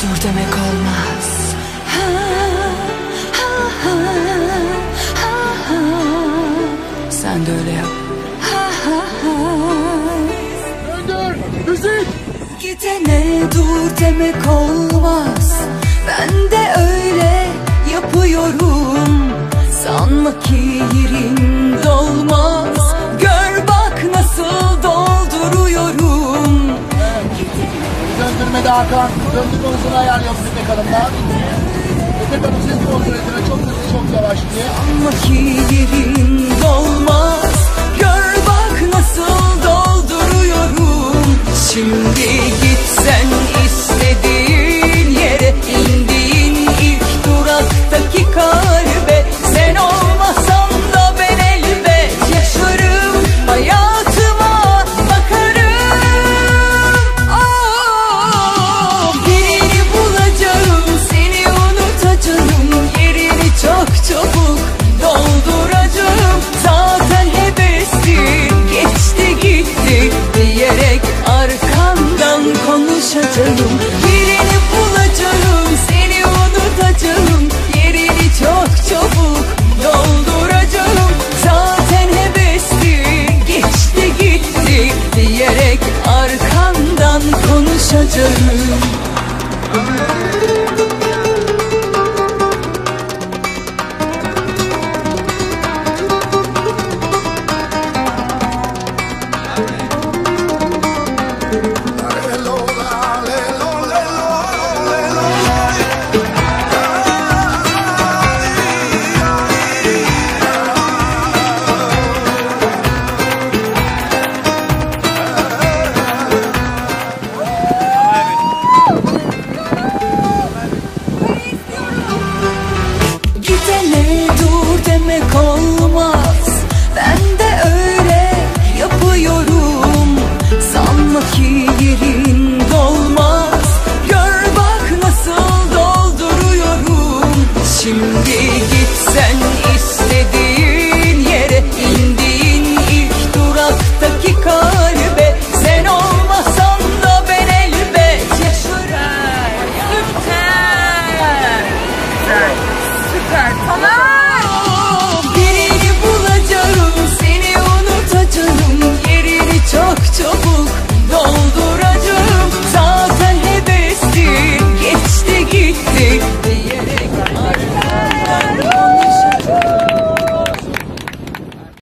dur demek olmaz ha, ha, ha, ha, ha. Sen de öyle yap ha, ha, ha. Öndür, müzik. Gidene dur demek olmaz Ben de öyle yapıyorum Sanma ki yerin dolmaz Gör bak nasıl Döndürmede Hakan. Döndürme hızını ayarlıyor Petek Hanım'dan. Petek Hanım siz kontrol edin. Çok hızlı, çok yavaş diye. Sanma ki yerin dolmaz Gör bak nasıl dolduruyorum Şimdi gitsen soon diyerek